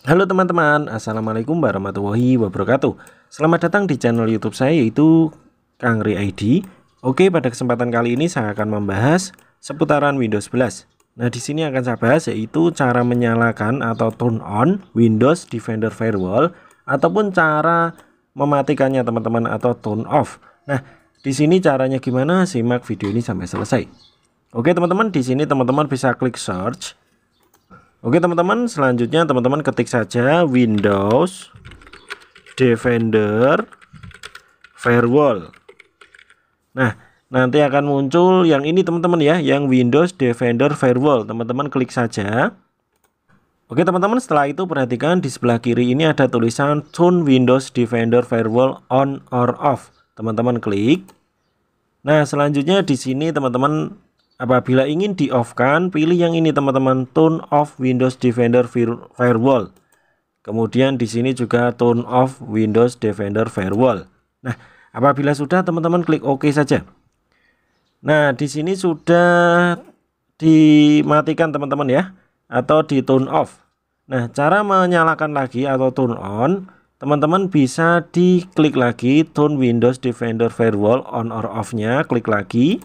Halo teman-teman, Assalamualaikum warahmatullahi wabarakatuh. Selamat datang di channel youtube saya yaitu Kangri ID Oke, pada kesempatan kali ini saya akan membahas seputaran Windows 11 Nah, di sini akan saya bahas yaitu cara menyalakan atau turn on Windows Defender Firewall Ataupun cara mematikannya teman-teman atau turn off. Nah, di sini caranya gimana? Simak video ini sampai selesai. Oke teman-teman, di sini teman-teman bisa klik search Oke teman-teman, selanjutnya teman-teman ketik saja Windows Defender Firewall. Nah, nanti akan muncul yang ini teman-teman ya, yang Windows Defender Firewall. Teman-teman klik saja. Oke teman-teman, setelah itu perhatikan di sebelah kiri ini ada tulisan Turn Windows Defender Firewall on or off. Teman-teman klik. Nah, selanjutnya di sini teman-teman Apabila ingin di off kan, pilih yang ini teman-teman, turn off Windows Defender Firewall. Kemudian di sini juga turn off Windows Defender Firewall. Nah, apabila sudah teman-teman klik OK saja. Nah, di sini sudah dimatikan teman-teman ya atau di turn off. Nah, cara menyalakan lagi atau turn on, teman-teman bisa diklik lagi turn Windows Defender Firewall on or off-nya, klik lagi.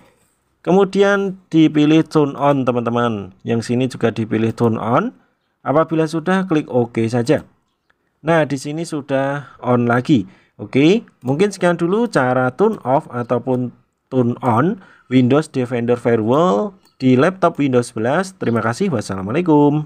Kemudian dipilih turn on teman-teman. Yang sini juga dipilih turn on. Apabila sudah klik OK saja. Nah, di sini sudah on lagi. Oke, mungkin sekian dulu cara turn off ataupun turn on Windows Defender Firewall di laptop Windows 11. Terima kasih. Wassalamualaikum.